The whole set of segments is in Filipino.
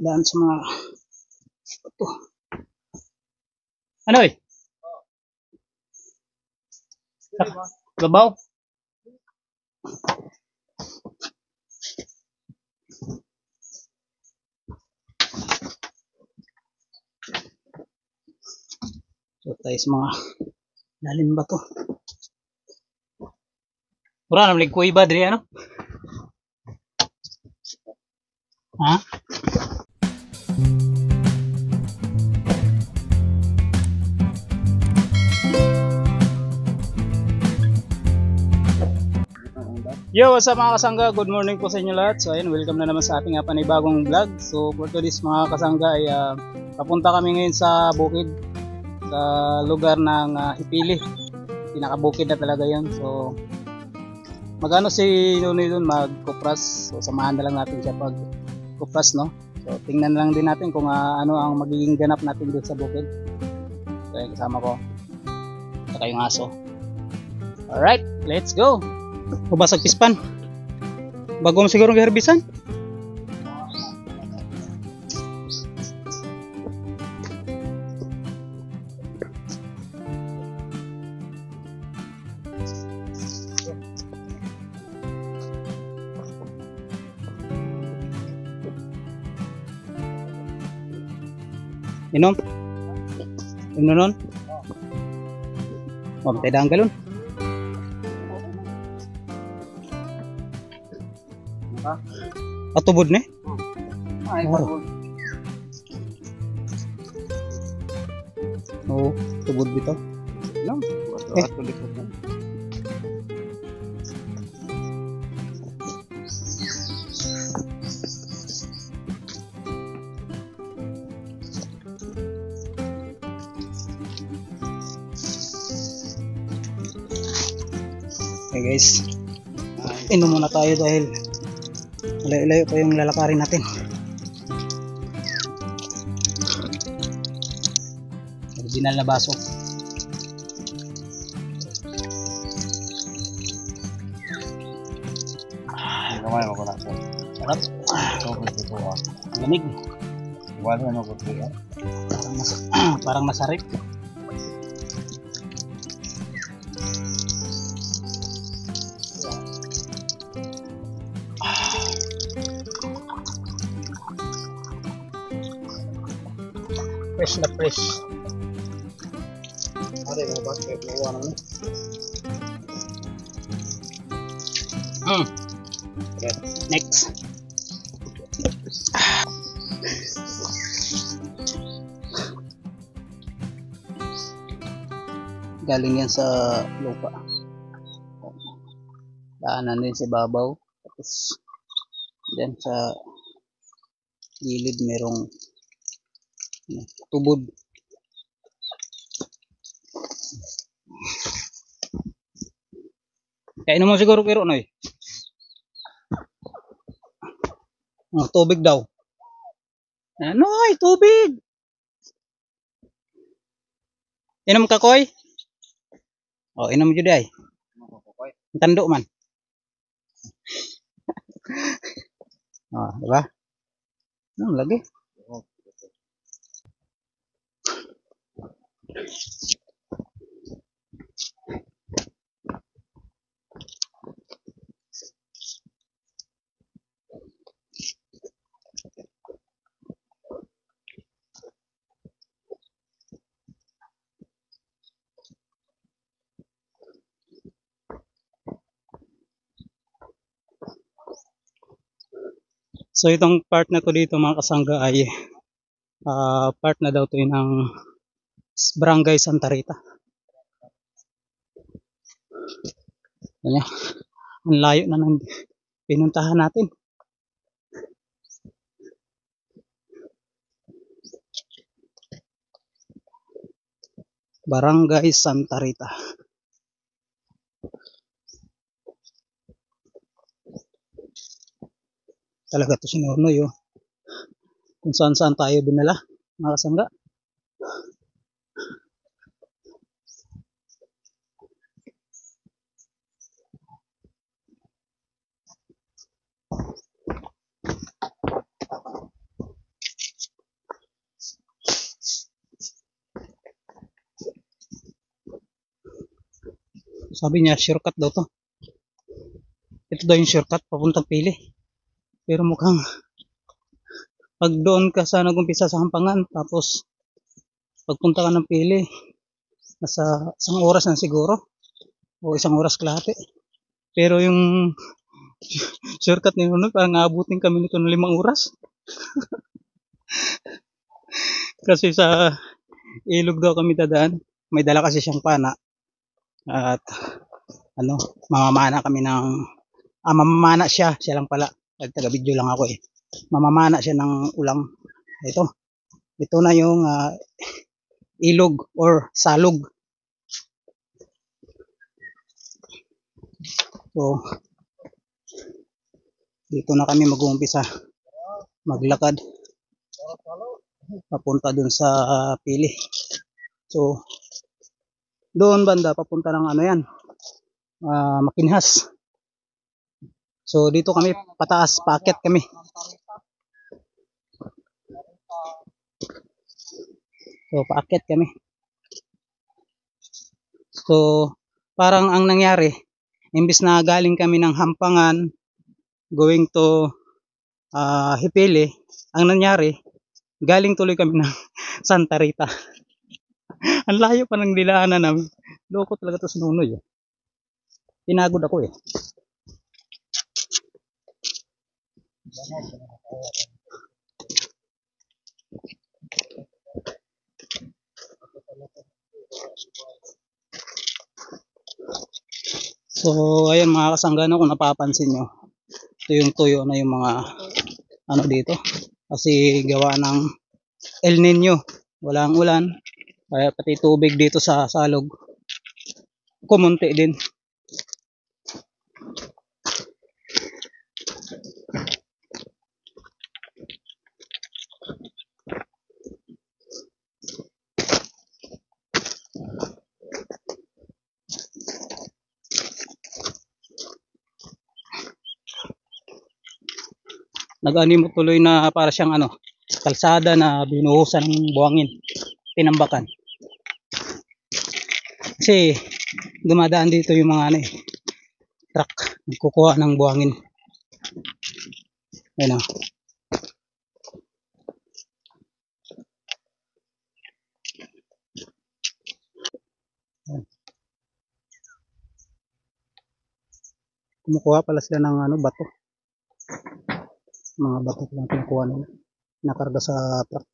daan sa mga ito. Ano eh? Gabaw? So tayo sa mga lalim ba to? Wala naman ligkoy ba diri ano? Ha? Yo, what's up mga kasangga? Good morning po sa inyo lahat. So ayun, welcome na naman sa ating uh, panibagong vlog. So for today's mga kasangga ay uh, papunta kami ngayon sa bukid sa lugar ng uh, Hipili. Pinakabukid na talaga 'yan. So magano si Nunoy doon magkupras. So samahan na lang natin siya pag kupras, no? So tingnan na lang din natin kung uh, ano ang magiging ganap natin doon sa bukid. So ayun, kasama ko. Saka yung aso. Alright, let's go! Mabasag pispan. Bago mo siguro herbisan. Inom? Inom nun? Oh, tayo daan galon. Atubod ni? Ay, Oo. pagod. Oo, tubod bitaw. Lang. Eh. Ato likod lang. Okay guys, inom muna tayo dahil layo-layo pa yung lalakarin natin. Original na baso. Ay, kamay mo ko na sa. Sarap. Tubig ito ah. Lamig. Iwala ano ko ito ah. Parang, mas parang masarap. Fresh na fresh. Pare, mga basket, nakuha naman. Hmm. Okay, next. galing yan sa lupa daanan din sa babaw tapos dyan sa gilid merong ano, tubod kainom mo siguro pero eh oh, tubig daw ano ay tubig inom ka koy Oh, inom jud ay. Tando man. oh, di ba? Ano lagi? So itong part na to dito mga kasangga ay ah, part na daw to ng Barangay Santa Rita. Kanya, ang layo na ng pinuntahan natin. Barangay Santa Rita. Talaga to si Nornoy oh. Kung saan saan tayo dinala, mga kasangga. Sabi niya, shortcut daw to. Ito daw yung shortcut, papuntang pili. Pero mukhang, pag doon ka sa nagumpisa sa hampangan, tapos, pagpunta ka ng pili, nasa isang oras na siguro, o isang oras kalahati. Pero yung shortcut ni Nunoy, parang aabutin kami nito ng limang oras. kasi sa ilog daw kami dadaan. May dala kasi siyang pana. At ano, mamamana kami ng ah, mamamana siya, siya lang pala. Taga video lang ako eh. Mamamana siya ng ulang. Ito. Ito na yung ah, ilog or salog. So, dito na kami mag-uumpisa maglakad papunta dun sa ah, pili. So, doon banda papunta ng ano yan, ah, makinhas. So, dito kami pataas, paakyat kami. So, paakyat kami. So, parang ang nangyari, imbis na galing kami ng Hampangan, going to ah, Hipili, ang nangyari, galing tuloy kami ng Santa Rita. ang layo pa ng dilaanan namin. Loko talaga to si Nunoy. Eh. Pinagod ako eh. So, ayan mga kasanggano kung napapansin nyo, ito yung tuyo na yung mga ano dito. Kasi gawa ng El Nino, walang ulan, kaya pati tubig dito sa salog, kumunti din. nag-animo tuloy na para siyang ano, kalsada na binuhusan ng buhangin, tinambakan. Kasi dumadaan dito yung mga ano eh, truck, nagkukuha ng buhangin. Ayun o. Kumukuha pala sila ng ano, bato mga bato lang kinukuha nila nakarga sa truck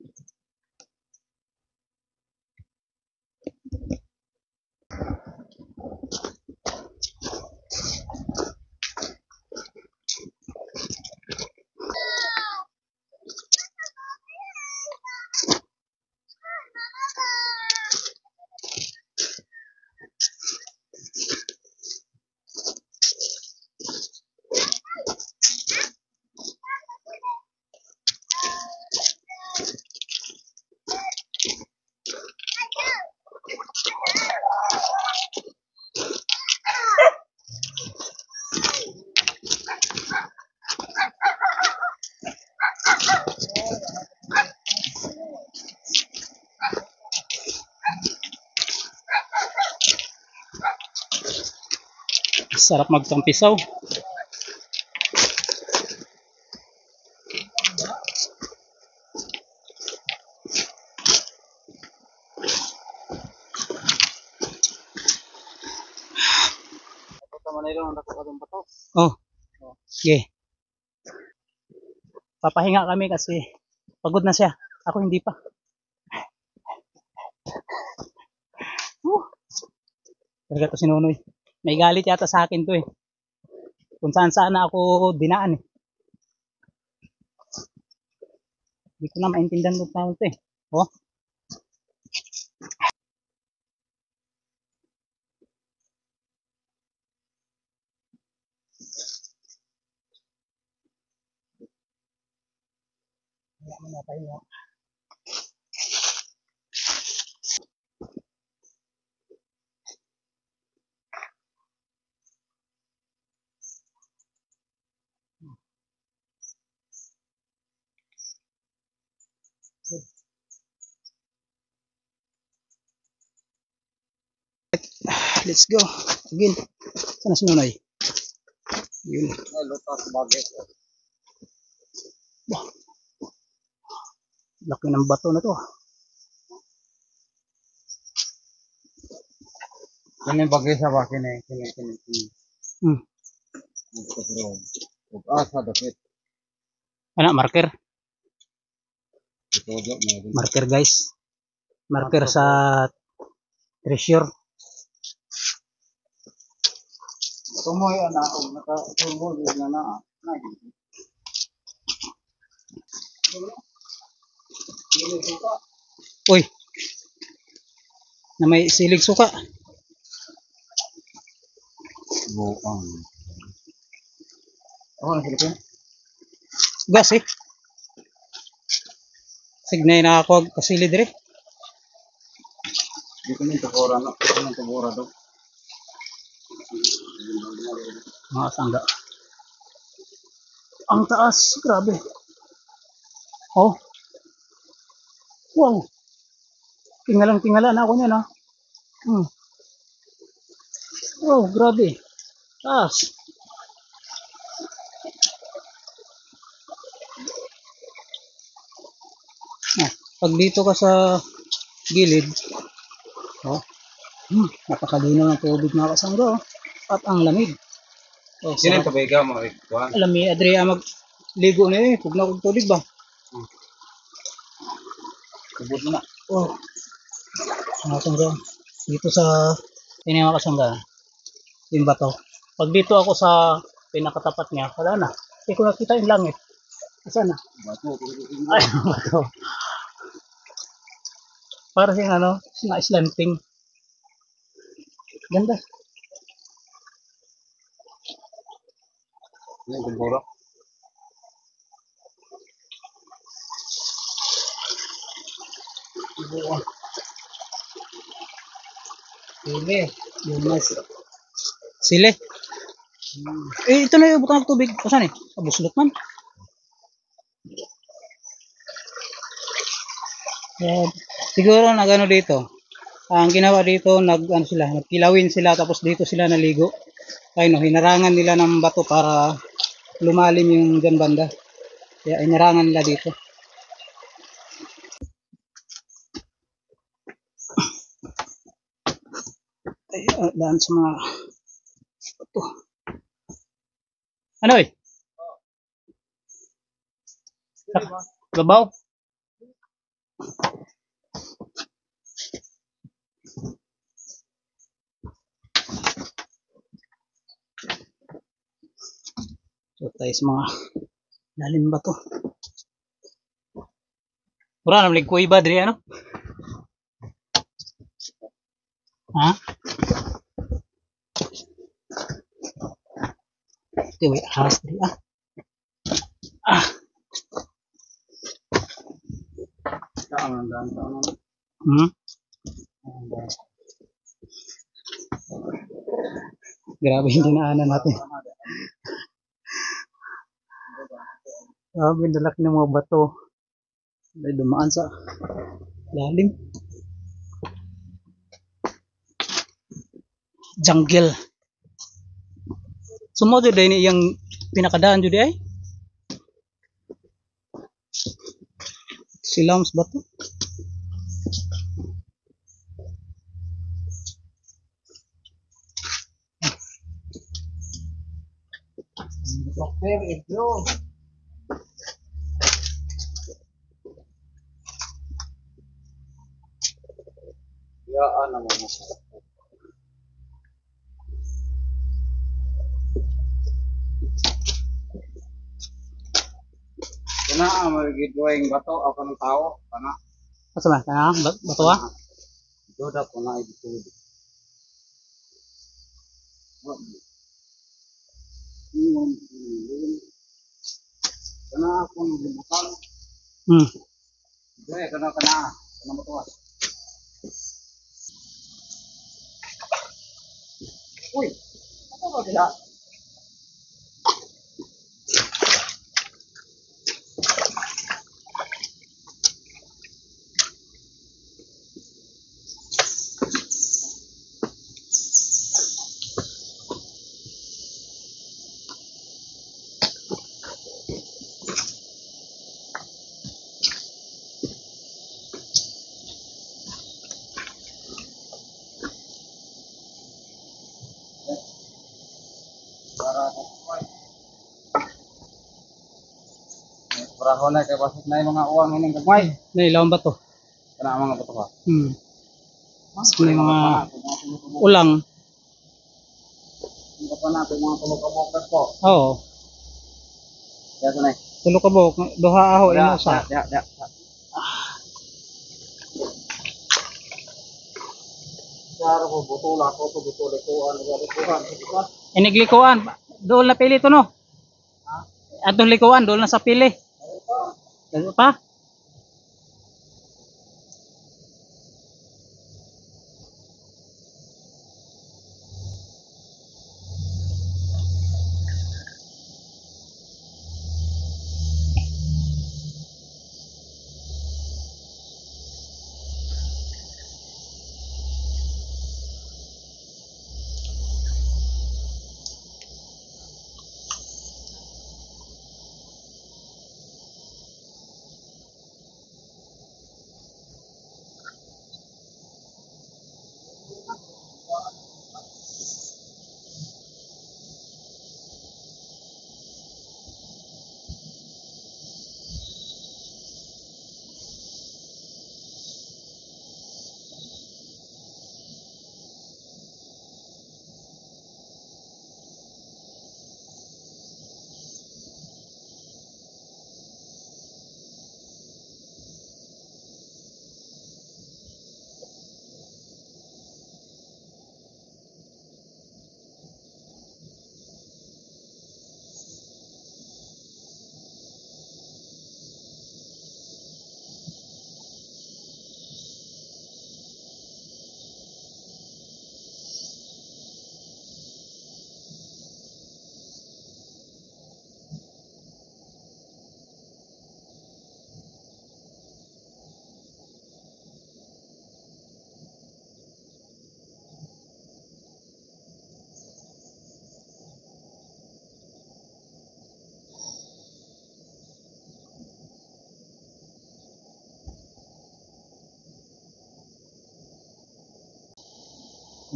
sarap magtampisaw Oh. Okay. Papahinga kami kasi pagod na siya. Ako hindi pa. Uh. Talaga to si Nonoy. May galit yata sa akin to eh. Kung saan saan ako dinaan eh. Hindi ko na maintindihan kung paano to eh. Oh. Wala mo na pahinga. Let's go. Again. Sana si Nonoy? Yun. Lutas bagay. Bah. Laki ng bato na to. ah. Kini bagay sa bakin eh. Kini, kini, kini. Hmm. Ug-asa dapit. Ano, marker? Marker guys. Marker sa treasure. Tumoy ana og naka tumoy na na. Na. Suka. Uy. Na may silig suka. Buang. Ako na sila Gas eh. Signay na ako kasili dire. Dito ni tukora na. Dito ni tukora do. Mga sangga. Ang taas. Grabe. Oh. Wow. Tingalang tingala na ako niyan ha. Hmm. Wow, grabe. Taas. Ah, pag dito ka sa gilid, oh, hmm, napakalinaw ng tubig mga kasangga, oh. At ang lamig. Oh, Sino to ba mo ikuan? Alam ni Adria mag ligo na eh, pag na kong tubig ba? Kubot na. Oh. Mga kasangga, dito sa ini mga kasangga, yung bato. Pag dito ako sa pinakatapat niya, wala na. Hindi ko nakita yung langit. Asa na? Bato. Ay, bato. Para siyang ano, na slanting. Ganda. Ini tukora. Sile. Yun na. Sile. Eh, ito na yung butang ng tubig. Saan eh? Sa buslot man. Eh, siguro nagano dito. Ang ginawa dito, nag ano sila, nagkilawin sila tapos dito sila naligo. Ay no, hinarangan nila ng bato para lumalim yung dyan banda. Kaya hinarangan nila dito. Ay, ah, daan sa mga bato. Ano eh? Gabaw? Tayo sa mga lalim ba to? Wala naman ligkoy ba diri ano? Ha? Ito wait, has diri ah. Ah, saan ang hmm. Grabe yung dinaanan natin. Grabe, dalaki ng mga bato. Ay, dumaan sa lalim. Jungle. So, din yung pinakadaan jud ay. Silams bato. Dokter itu. Ya, mo. Kana ang gidwing bato ako ng tao kana Asa ba? Kana Ba- bato ah? Doda ko na ito. Kana akong limutan. Hmm. Dre, kana kana. Kana mo tuwas. Uy, ano ba sila? Murahon na kay basik na yung mga uwang ining gagmay. Nailawan ba to? Kana mga bato ka. Hmm. Mas may mga ulang. Hindi pa nato mga tulog-kabukas po. Oo. Kaya ito na eh. Tulo ka buhok. Duha aho ino sa. Ya, ya, ya. Ko ko ko ano ya. Iniglikuan. Doon na pili to no. Atong likuan, doon na sa pili. Ano pa?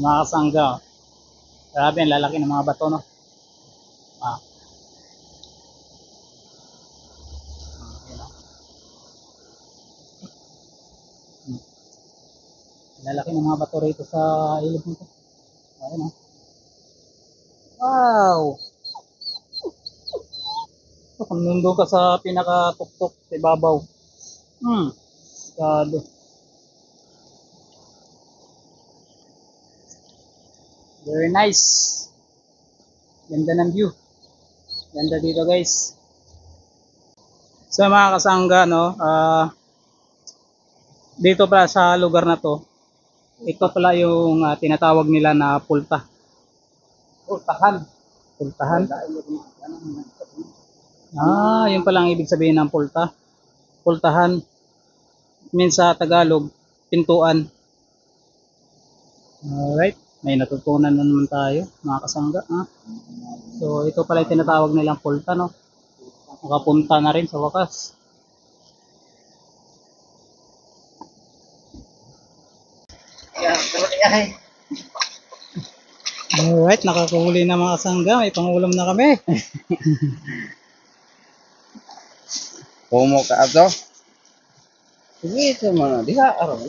Mga kasangga. Grabe, ang lalaki ng mga bato, no? Ah. Oh. Hmm. Lalaki ng mga bato rito sa ilog nito. Ayan, oh. Wow! So, kung nandun ka sa pinaka-tuktok sa ibabaw. Hmm. Gado. Very nice. Ganda ng view. Ganda dito guys. So mga kasangga, no, ah, dito pala sa lugar na to, ito pala yung ah, tinatawag nila na pulta. Pultahan. Pultahan. Ah, yun pala ang ibig sabihin ng pulta. Pultahan. Means sa Tagalog, pintuan. Alright. May natutunan na naman tayo, mga kasangga. Ha? So, ito pala yung tinatawag nilang pulta, no? Nakapunta na rin sa wakas. Alright, nakakahuli na mga kasangga. May pangulam na kami. Kumo ka ato. Sige, ito mana. Diha, araw.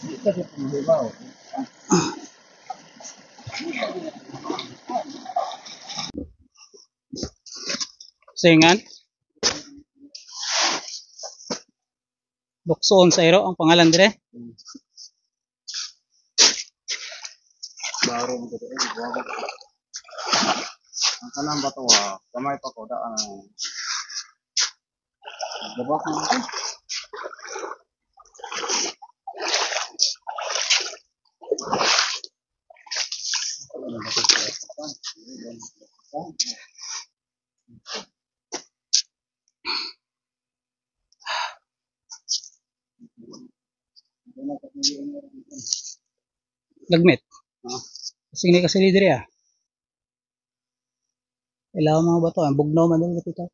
Di kasi panghibaw. Singan. Luksoon sa iro ang pangalan dire. Baro mo dito. eh. Ang kanang bato ha. Kamay pa ko daan. Dabak mo ito. Lagmit. Sige ni kasi dire ah. Ilaw mga bato, ang bugnaw man din dito.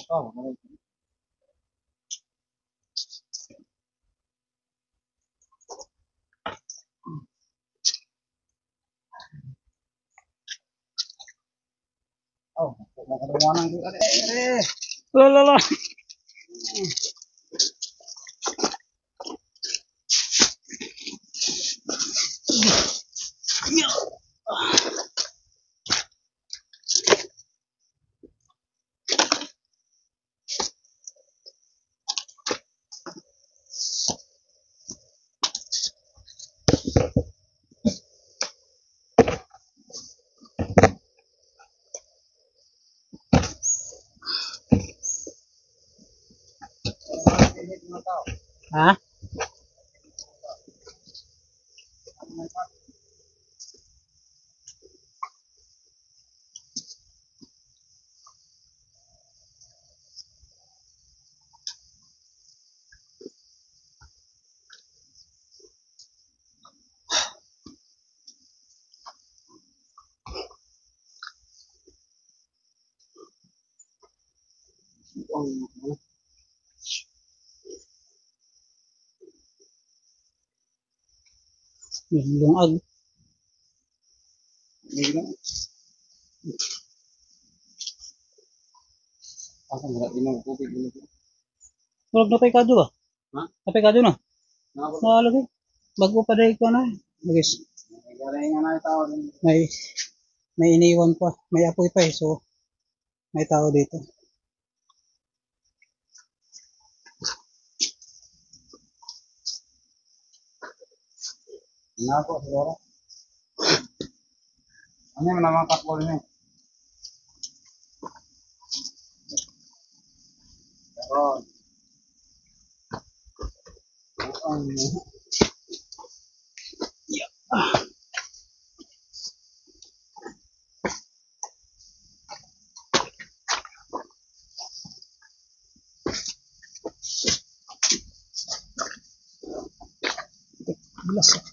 Ikaw, Oh, nang juga deh. Lo lo lo. Yeah. Lungag. Ako tubig. Ano po? Tulog na kado ba? Ha? Napay kado na. Nakalagay. Bago pa dahil ko na. Guys, nga tao din. may may iniwan pa. May apoy pa eh. So, may tao dito. Ano po, siguro? Ano yung naman kakul niya? Pero, ang Bilas. ah. Bilas.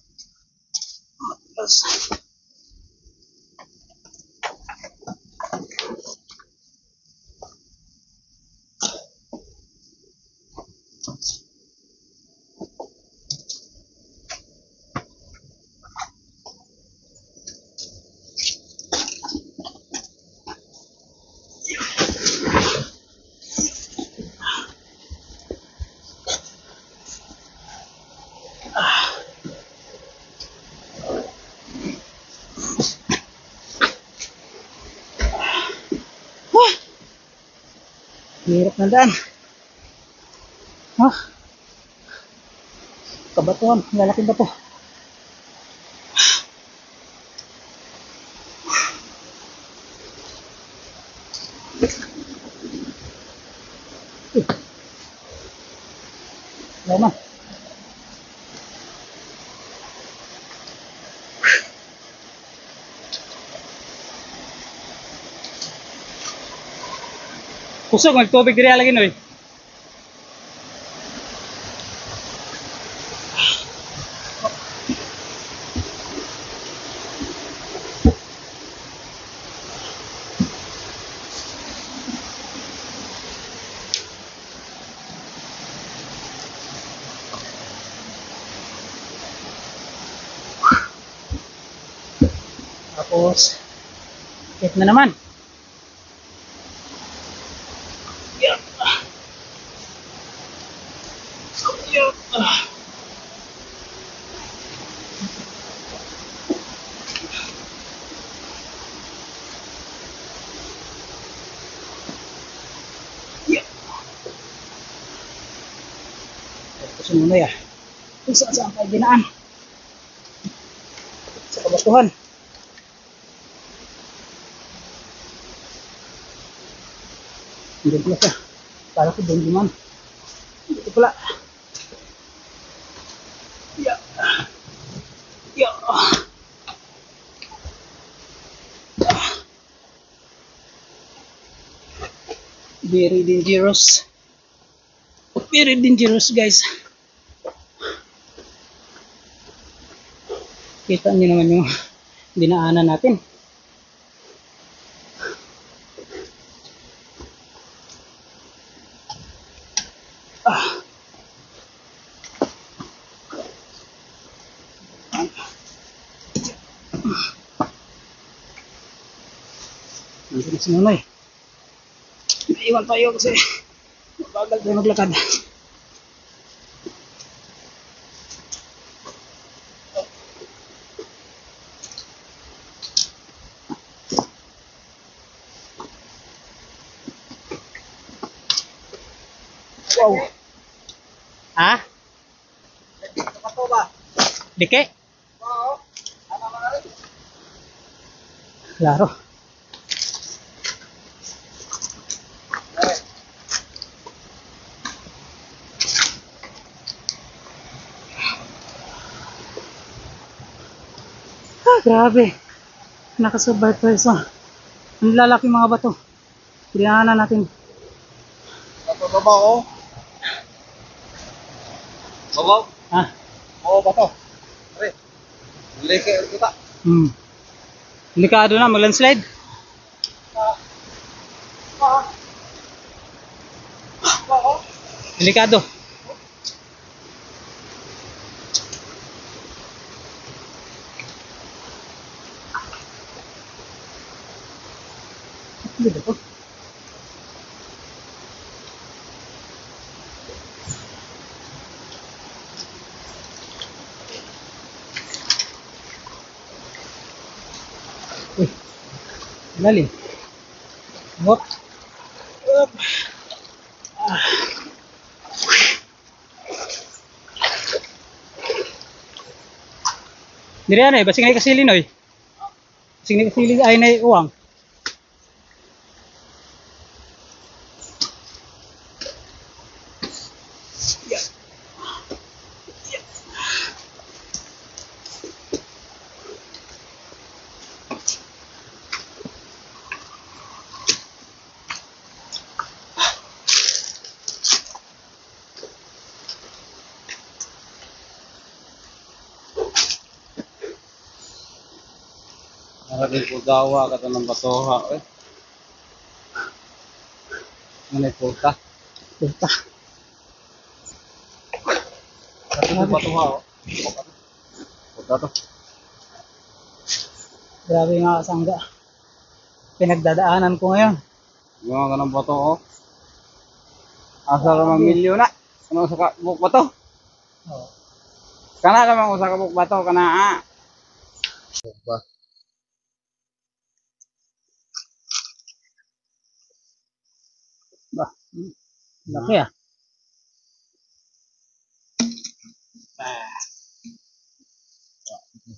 Hirap na daan. Ah. Kabatuan, lalaking bato. Kusog, magtubig diri lagi noy. Tapos, hit na naman. Yeah. Yeah. Yeah. Tapos muna ya. Kung saan saan tayo dinaan. Sa kabatuhan. Hindi pala siya. Kala ko doon naman. Dito pala. Yeah. Yeah. Very dangerous. Very dangerous guys. Kita niyo naman yung dinaanan natin. Nandun na si. Naiwan tayo kasi bagal tayo maglakad. Wow. Ha? Dike? Oo. Ano mga rin? Klaro. Ah, grabe. Nakasurvive tayo sa ang lalaki mga bato. Kailangan natin. Kato ba ba oh? Babaw? Ha? Oo ba to? Pre. Leke kita. Hmm. Delikado na, mag-landslide. Oo. Oo. Delikado. Lalim. Hop. Hop. Diri ano eh, basing na kasili noy. Basing na kasili ay na uwang. Narating ko dawa ka ng batoha eh. Ano yung puta? Punta. Kasi yung batoha oh. Puta to. Grabe mga kasangga. Pinagdadaanan ko ngayon. Yung mga ganang bato oh. Asa ka mga milyon na. Ano sa kabuk bato? Oh. Kana ka mga sa kabuk bato kana ah. Ba. Ba, hmm, laki ah.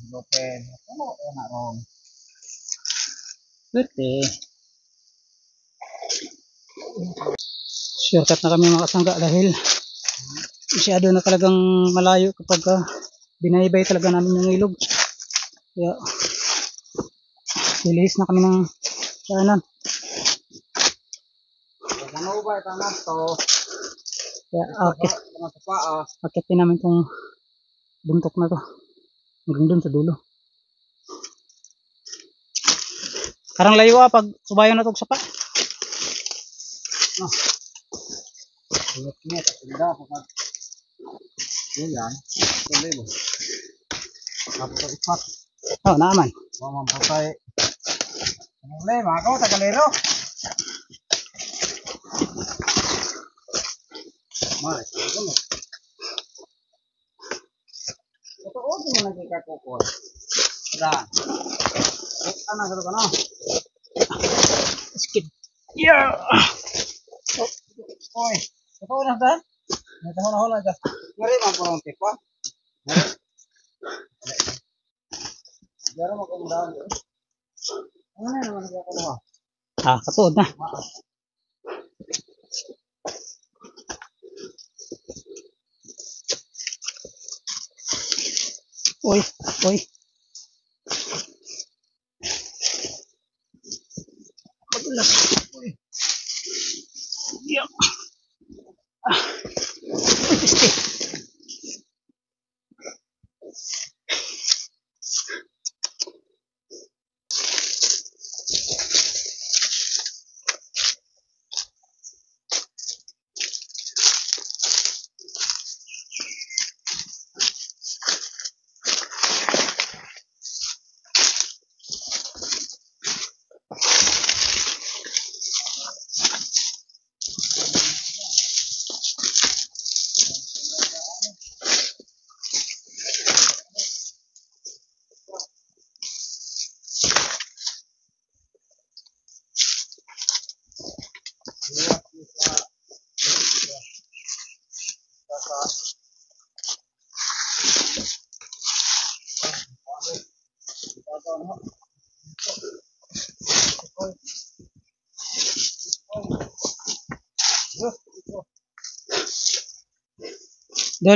Lopen. Ano enak ron? Pwede. Shortcut na kami mga kasangga dahil masyado na talagang malayo kapag uh, binaybay talaga namin yung ilog. Kaya lilihis na kami ng daanan. Ba ito na to? Kaya akit, Ano sa paa? akitin namin tong buntok na to. Hanggang dun sa dulo. Parang layo ah pag subayo na to sa pa. Ingat-ingat. Tinda ako ka. Yan. Tuloy mo. Tapos ipat. Oh, naaman. Mamampatay. Ano ulit? Mga ko, tagalero. Mare, ito mo. Ito o, di mo nagkikakukol. Dan. Ano ka ka no? Skid. Yeah. Oy, ito na dan. Ito na hola dyan. Ngari man po ng tipa. Ngari. Diyan mo kung daan doon. Ano na naman nagkakaluha? Ah, katuod na. Uy, uy. Dol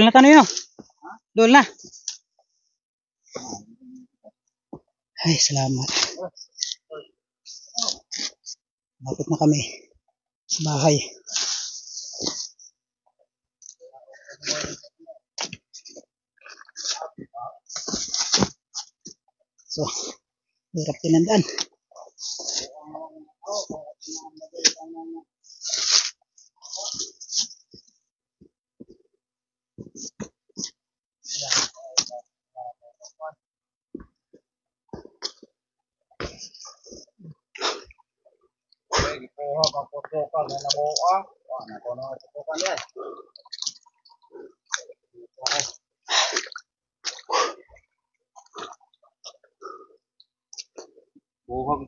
na tayo yun. Dol na. Ay, salamat. Lapit na kami bahay. So, hirap tinandaan. Ikuha ka putukan na Wala na ko na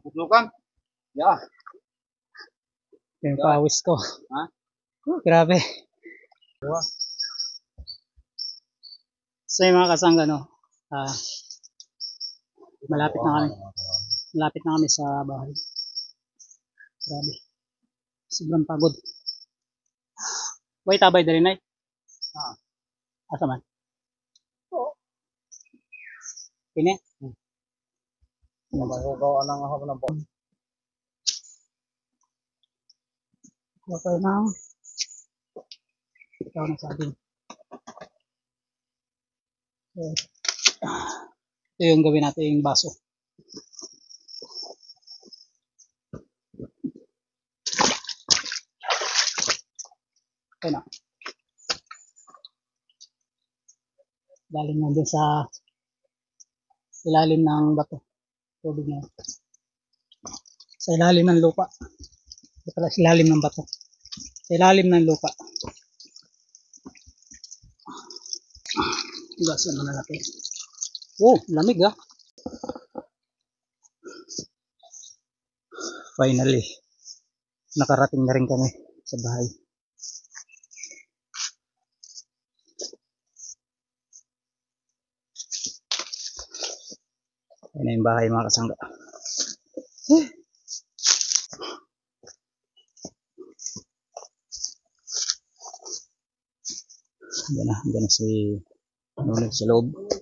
putukan. Ya. Yung pawis ko. Ha? Oh, grabe. Buha. So yung mga kasangga, no? Ah, malapit na kami. Malapit na kami sa bahay. Grabe. Sobrang pagod. Wait, tabay dali na Ah. Asa man? Pine? Mahugaw ang hapon ng buwan. Okay na. Ikaw na sabi. So, ito yung gawin natin yung baso. Ito na. Galing na dun sa ilalim ng bato. Tubig na. Sa ilalim ng lupa. Ito pala sa ilalim ng bato. Sa ilalim ng lupa. Gasan na natin. Oh, lamig ah. Finally, nakarating na rin kami sa bahay. Yung bahay mga kasangga. Diyan na, diyan na si ulit sa loob.